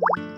you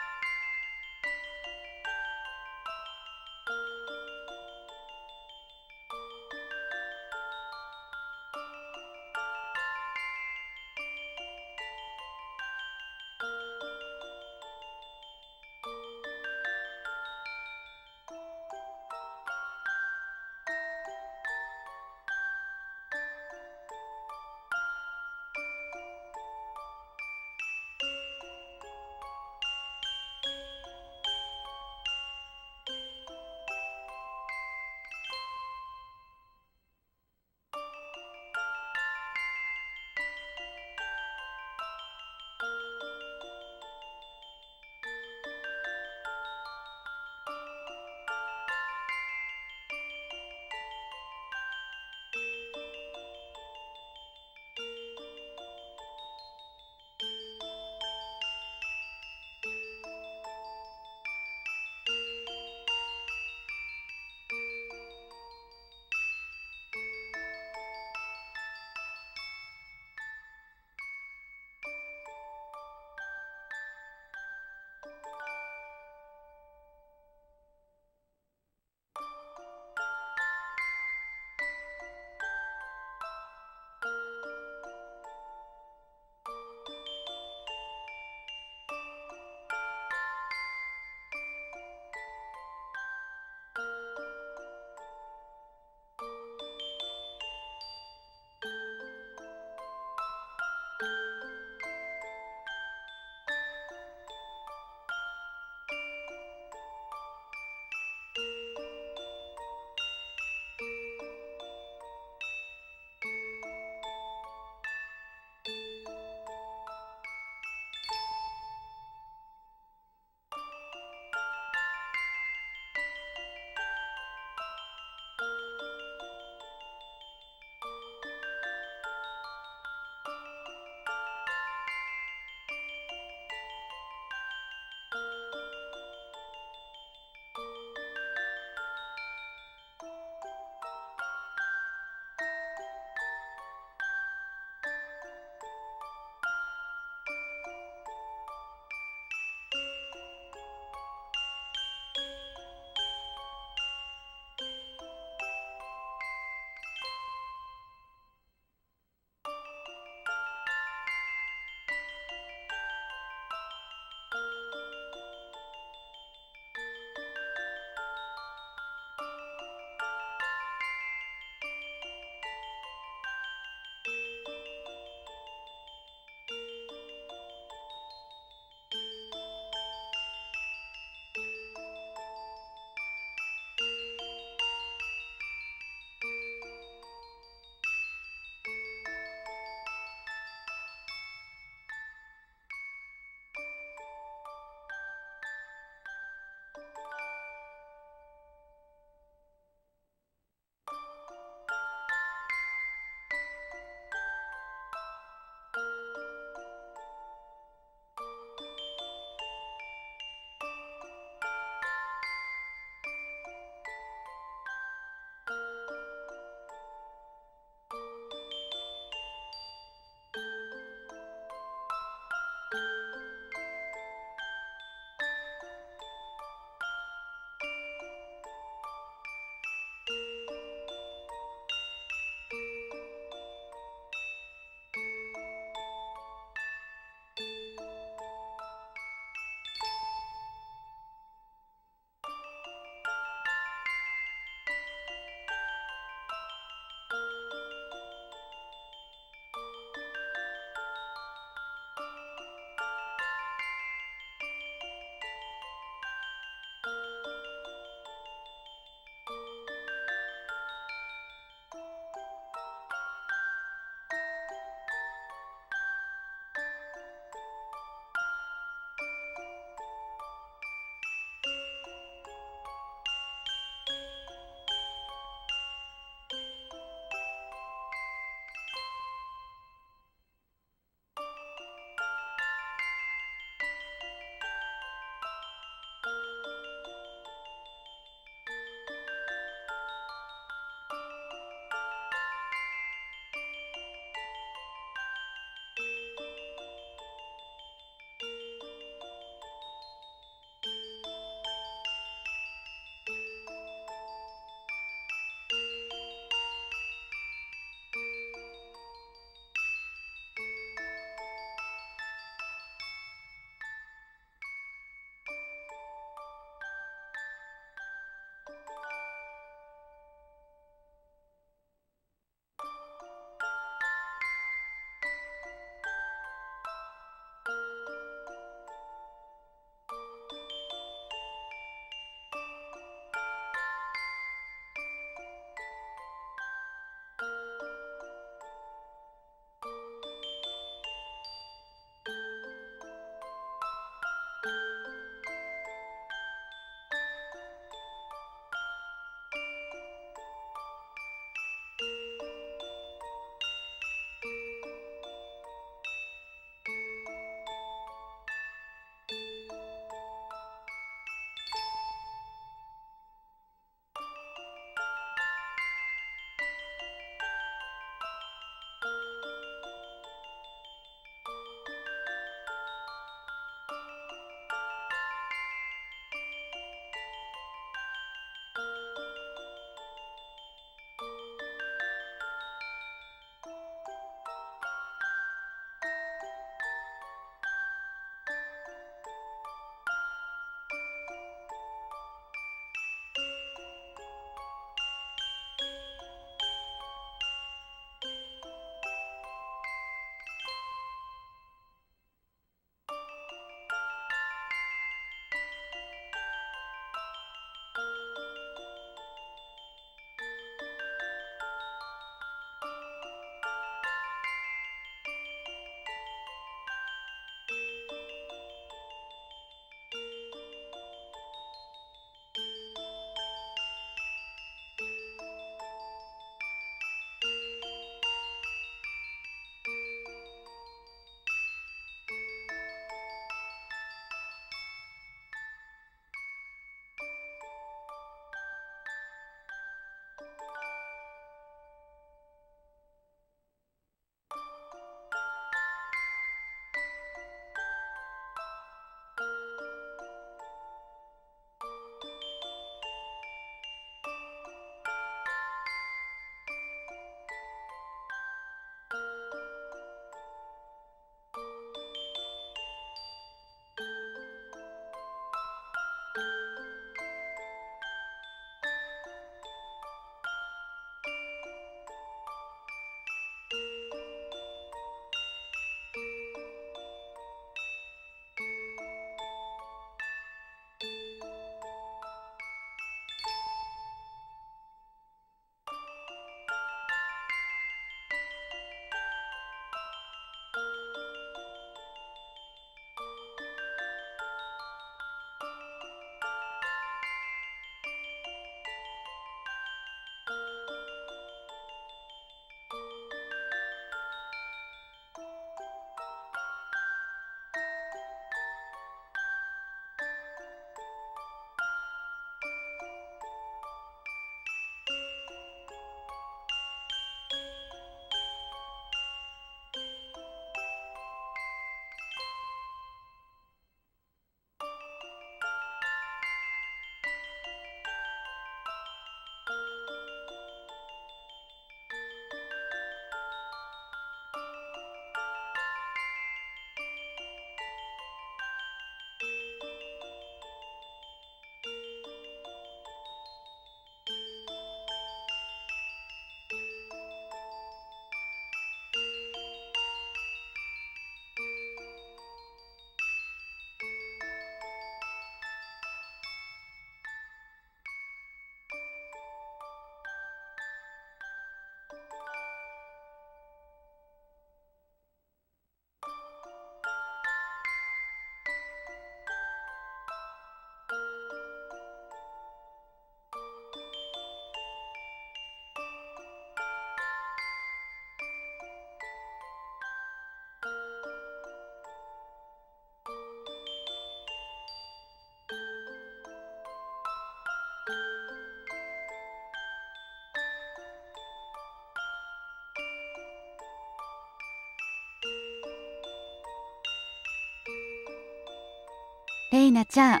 レイナちゃん。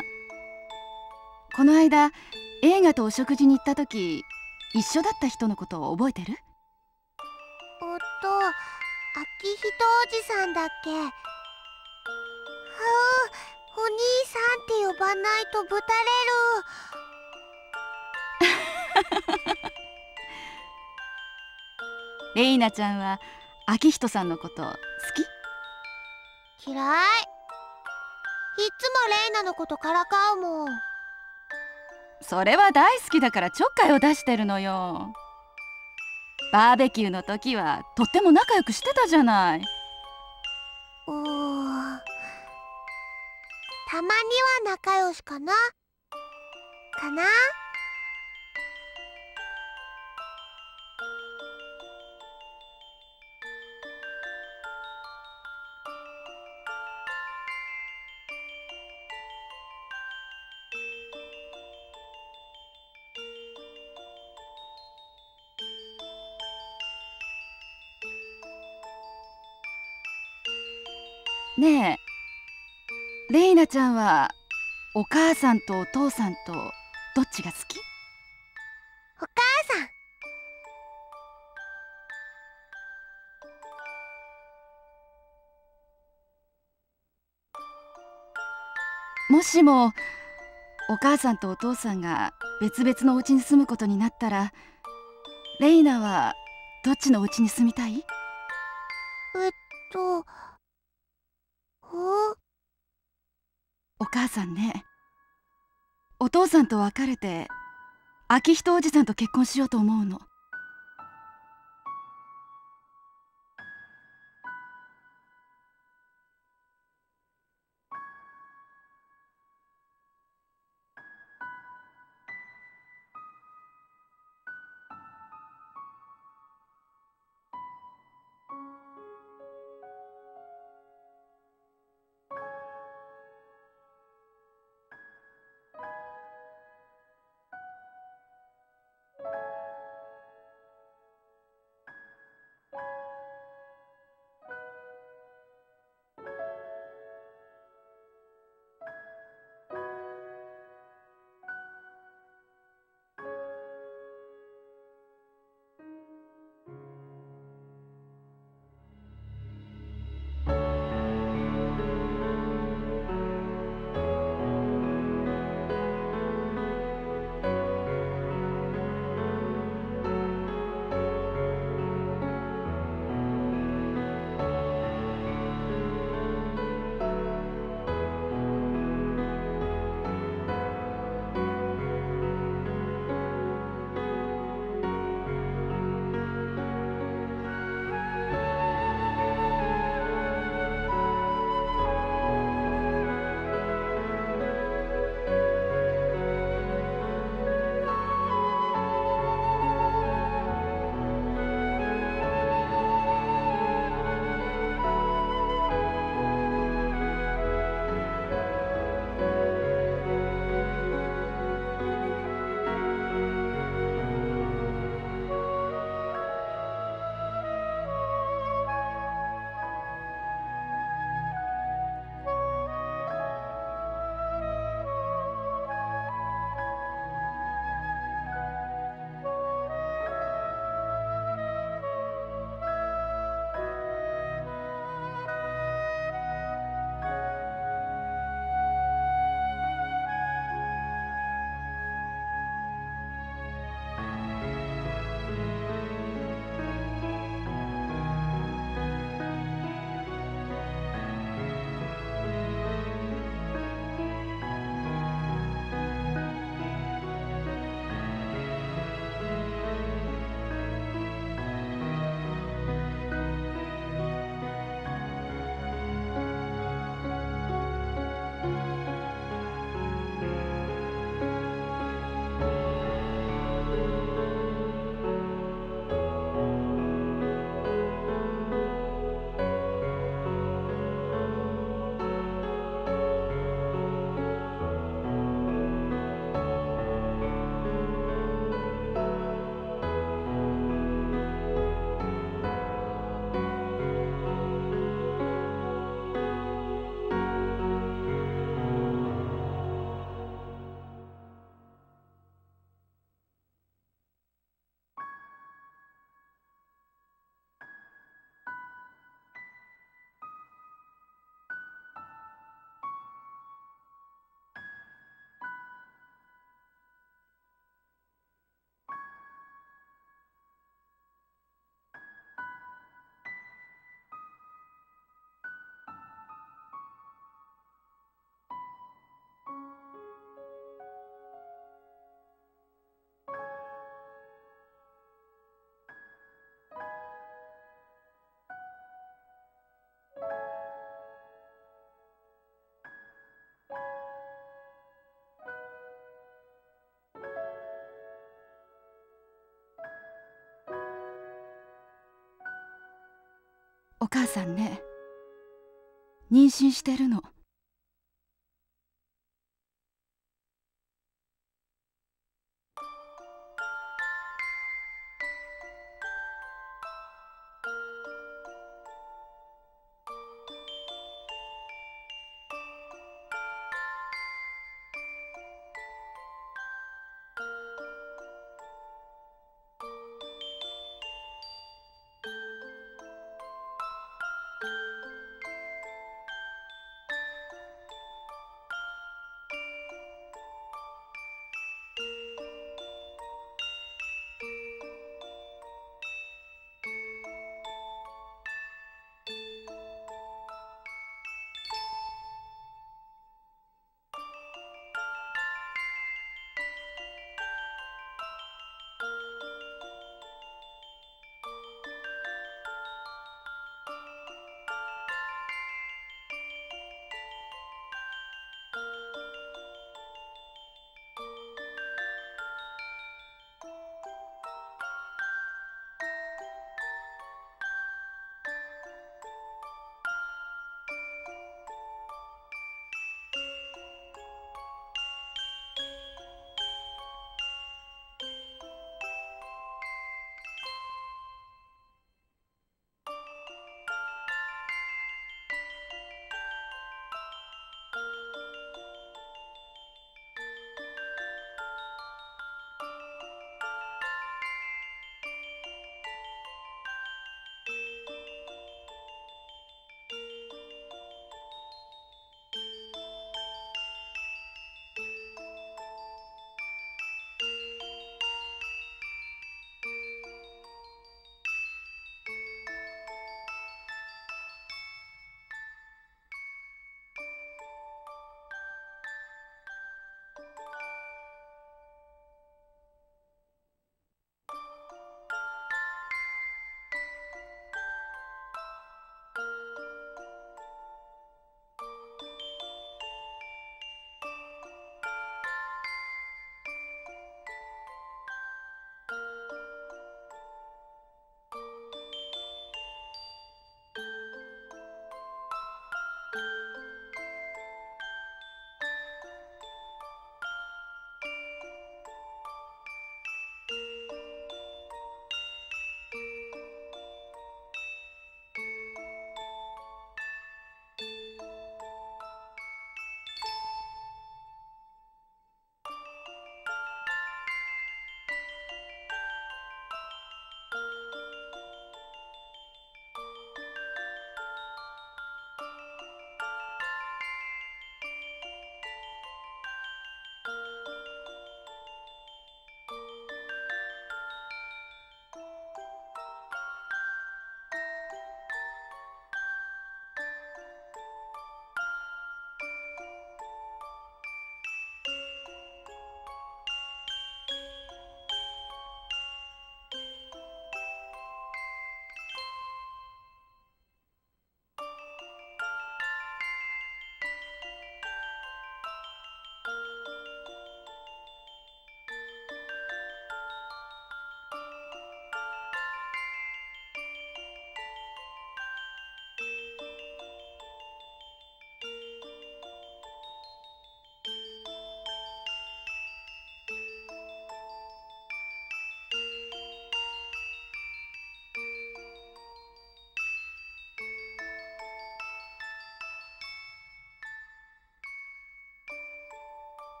この間映画とお食事に行った時一緒だった人のことを覚えてる？おっと秋人おじさんだっけ。はあお兄さんって呼ばないとぶたれる。レイナちゃんは秋人さんのこと好き？嫌いレイナのことからかうも。んそれは大好きだからちょっかいを出してるのよ。バーベキューの時はとっても仲良くしてたじゃない。うー。たまには仲良しかな。かなねえ。レイナちゃんはお母さんとお父さんとどっちが好き？お母さんもしもお母さんとお父さんが別々のお家に住むことになったらレイナはどっちのお家に住みたい？えっとおお母さんね。お父さんと別れて昭仁おじさんと結婚しようと思うの。母さんね。妊娠してるの。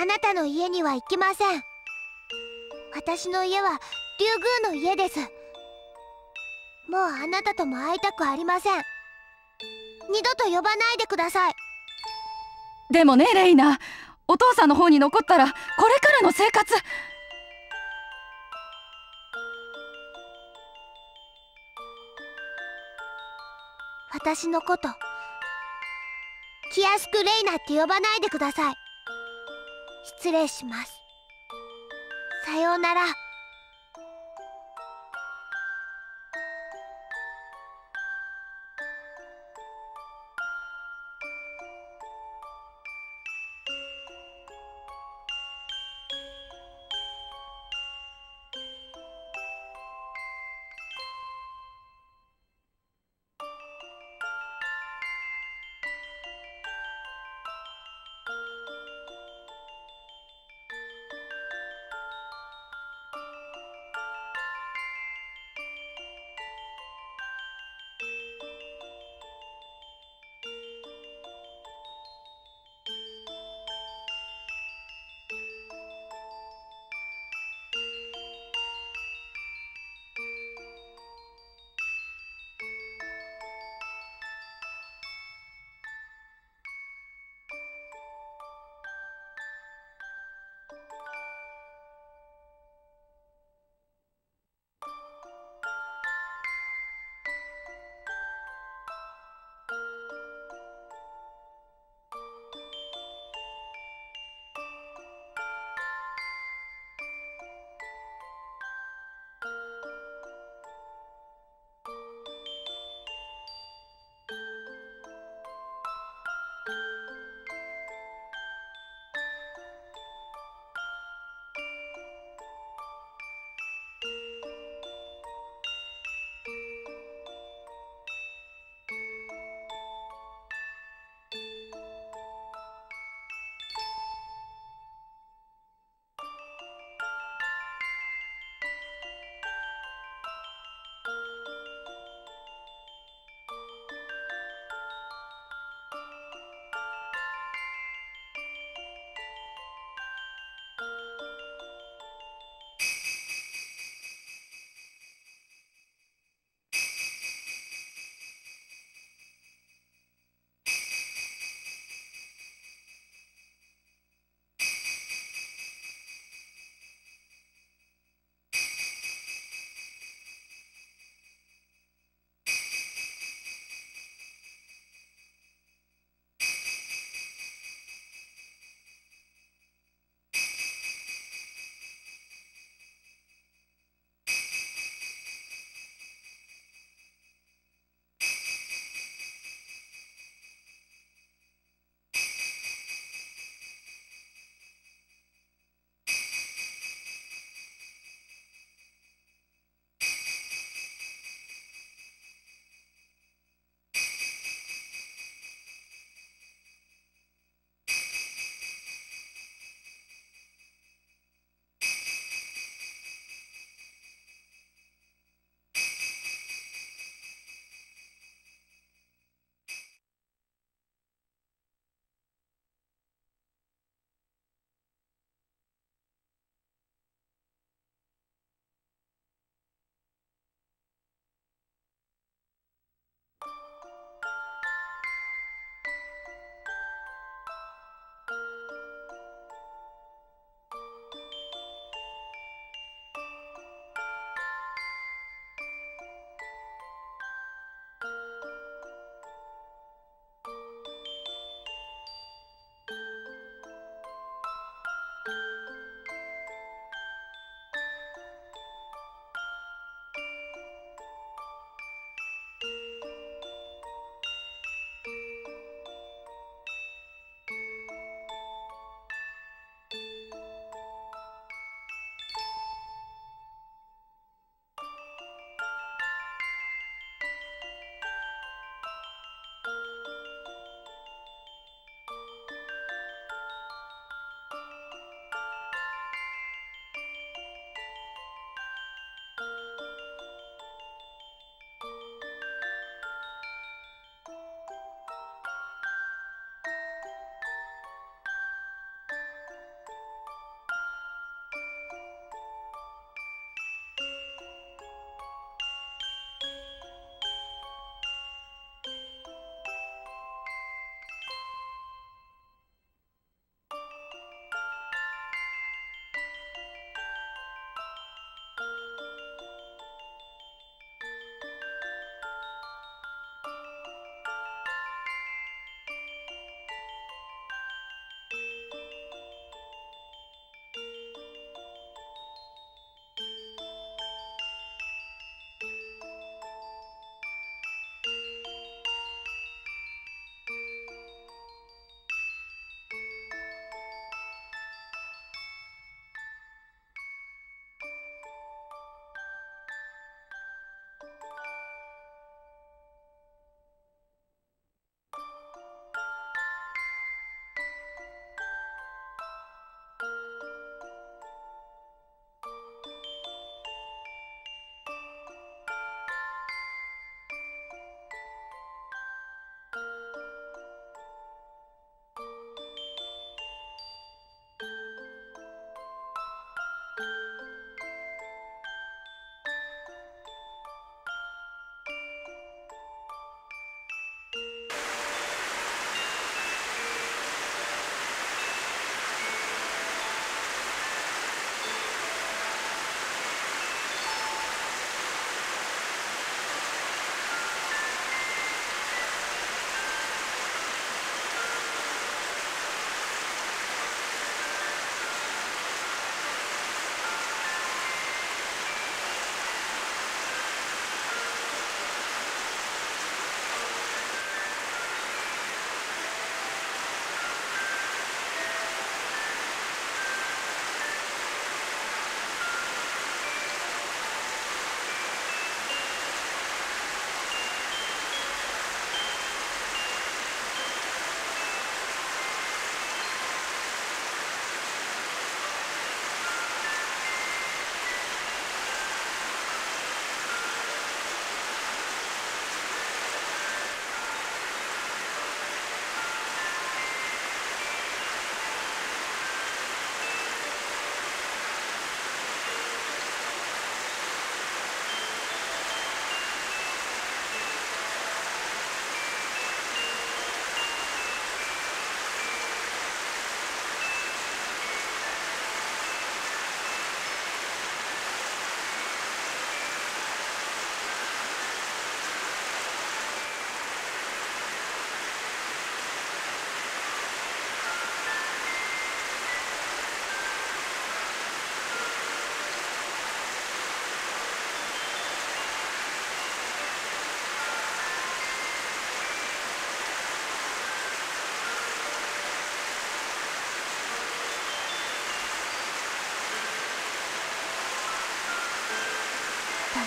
あなたの家には行きません。私の家は竜宮の家です。もうあなたとも会いたくありません。二度と呼ばないでください。でもねレイナ。お父さんの方に残ったらこれからの生活。私のこと気安くレイナって呼ばないでください失礼します。さようなら。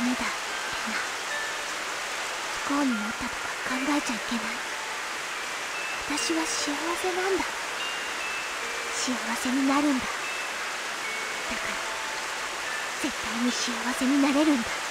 メだレナ。不幸になったとか考えちゃいけない。私は幸せなんだ。幸せになるんだ。だから絶対に幸せになれるんだ。